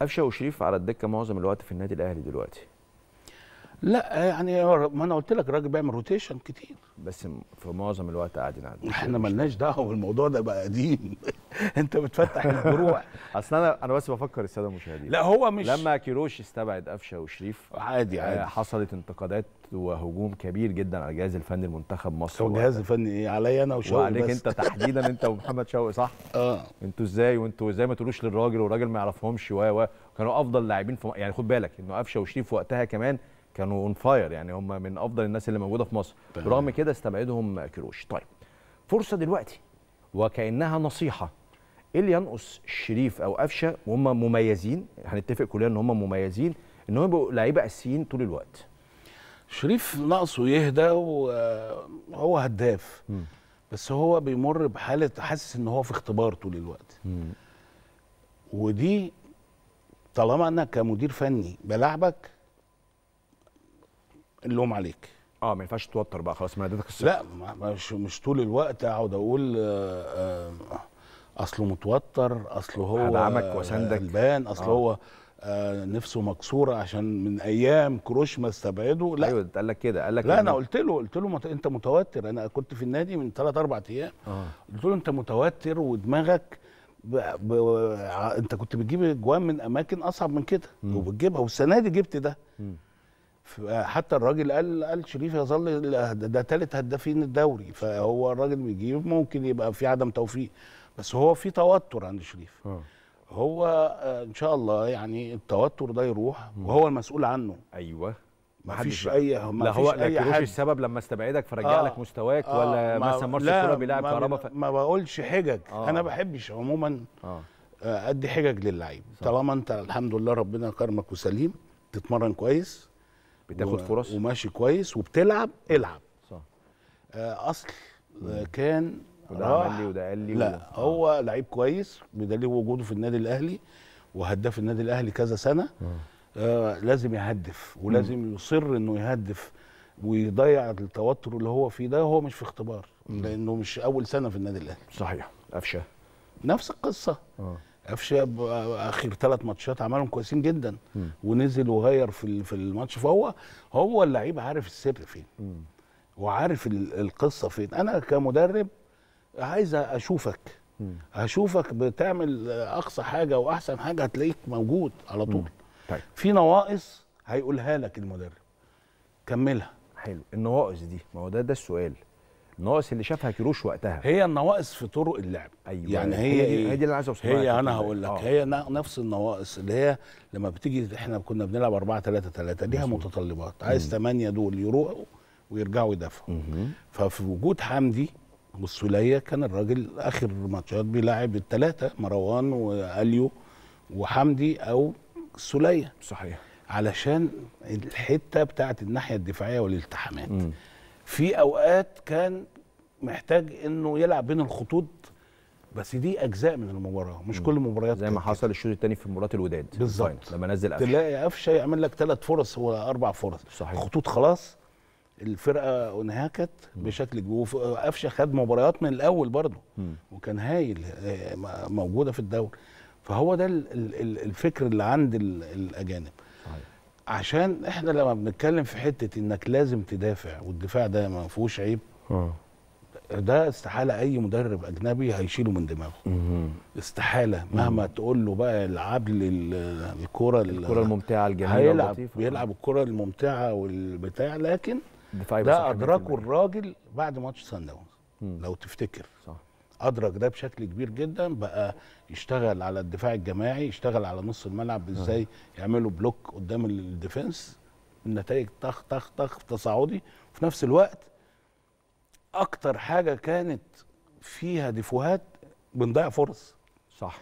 قفشه وشريف على الدكة معظم الوقت في النادي الأهلي دلوقتي. لا يعني ما أنا قلت لك الراجل بيعمل روتيشن كتير. بس في معظم الوقت قاعدين قاعدين إحنا ملناش دعوة بالموضوع ده بقى قديم. انت بتفتح الجروح اصل أنا أنا بس بفكر السادة المشاهدين. لا هو مش لما كيروش استبعد قفشة وشريف عادي آه، عادي. حصلت انتقادات وهجوم كبير جدا على الجهاز الفني لمنتخب مصر هو الجهاز الفني إيه؟ عليا أنا وشوقي وعليك بس. انت تحديدا انت ومحمد شوقي صح؟ آه. أنتوا إزاي وانتوا إزاي ما تقولوش للراجل والراجل ما يعرفهمش و كانوا أفضل لاعبين يعني خد بالك إنه قفشة وشريف وقتها كمان كانوا on fire يعني هم من أفضل الناس اللي موجودة في مصر. برغم كده استبعدهم كيروش. طيب فرصة دلوقتي وكأنها نصيحة. إيه اللي ينقص شريف أو قفشه وهم مميزين هنتفق كلنا إن هم مميزين ان هم يبقوا لعيبة أساسيين طول الوقت. شريف ناقصه يهدى وهو هداف بس هو بيمر بحالة حاسس إن هو في اختبار طول الوقت. ودي طالما أنا كمدير فني بلعبك اللوم عليك. آه ما ينفعش توتر بقى خلاص من اديتك الثقه لا ما- مش مش طول الوقت أقعد أقول آه، آه، أصله متوتر أصله هو هدعمك وأساندك. غلبان اصل آه. هو آه، نفسه مكسورة عشان من أيام كروش ما استبعده. لا. أيوه قال لك كده قال لك لا أنا قلت له قلت له مت... أنت متوتر. أنا كنت في النادي من ثلاث أربع أيام. آه. قلت له أنت متوتر ودماغك ب... ب... أنت كنت بتجيب أجوان من أماكن أصعب من كده. وبتجيبها والسنة دي جبت ده. مم. حتى الراجل قال قال شريف يظل ده ثالث هدافين الدوري فهو الراجل بيجيب ممكن يبقى في عدم توفيق. بس هو في توتر عند شريف. آه. هو آه، إن شاء الله يعني التوتر ده يروح وهو المسؤول عنه. أيوه. ما فيش. أي ما فيش أي حد السبب لما استبعدك فرجع آه. لك مستواك آه، ولا ما- مثلا لا، كولر بيلعب ما- كهربا؟ ف... ما بقولش حجج. آه. أنا بحبش عموما آه. آه، أدي حجج للعيب. طالما أنت الحمد لله ربنا كرمك وسليم تتمرن كويس بتاخد و- فرص. وماشي كويس وبتلعب العب. صح. آه، أصل آه، كان وده عمل لي وده قال لي لا وده- آه. هو لعيب كويس بدليل وجوده في النادي الأهلي وهداف النادي الأهلي كذا سنة. آه. لازم يهدف ولازم يصر إنه يهدف ويضيع التوتر اللي هو فيه ده هو مش في اختبار لأنه مش أول سنة في النادي الأهلي. صحيح. قفشة. نفس القصة. آه. قفشه آخر ثلاث ماتشات عملهم كويسين جدا. ونزل وغير في في الماتش. فهو هو اللعيب عارف السر فين. وعارف ال- القصة فين. أنا كمدرب عايز أشوفك. هشوفك بتعمل أقصى حاجة وأحسن حاجة هتلاقيك موجود على طول. طيب. في نواقص هيقولها لك المدرب. كملها. حلو. النواقص دي ما هو ده ده السؤال. النواقص اللي شافها كيروش وقتها. هي النواقص في طرق اللعب. أيوه. يعني هي هي دي, إيه؟ هي دي اللي عايز اوصلها هي أنا هقول لك آه. هي نفس النواقص اللي هي لما بتيجي إحنا كنا بنلعب 4 3 3 ليها متطلبات. عايز 8 دول يروحوا ويرجعوا يدافعوا. ففي وجود حمدي والسولية كان الراجل آخر ماتشات بيلاعب الثلاثه مروان وأليو وحمدي أو السوليه صحيح. علشان الحتة بتاعت الناحية الدفاعية والالتحامات. مم. في أوقات كان محتاج إنه يلعب بين الخطوط بس دي أجزاء من المباراة مش كل المباريات زي ما حصل الشوط الثاني في مباراة الوداد. بالظبط. الفاينل، لما نزل قفشه تلاقي قفشه يعمل لك ثلاث فرص ولا أربع فرص. صحيح. خطوط خلاص الفرقة انهكت بشكل قفشه خد مباريات من الأول برضه. وكان هايل آه، موجودة في الدوري. فهو ده ال- ال- ال- الفكر اللي عند ال- الأجانب. صحيح. عشان إحنا لما بنتكلم في حتة إنك لازم تدافع والدفاع ده ما فيهوش عيب آه ده استحالة أي مدرب أجنبي هيشيله من دماغه. استحالة مهما تقول له بقى العب لي الكرة ال- الكرة الممتعة الجميلة هيلعب. بيلعب الكرة الممتعة والبتاع لكن ده ادركه 100%. الراجل بعد ماتش سان داونز لو تفتكر صح أدرك ده بشكل كبير جدا بقى يشتغل على الدفاع الجماعي يشتغل على نص الملعب إزاي يعملوا block قدام ال defense النتائج طخ طخ طخ تصاعدي. وفي نفس الوقت أكتر حاجة كانت فيها ديفوهات بنضيع فرص. صح.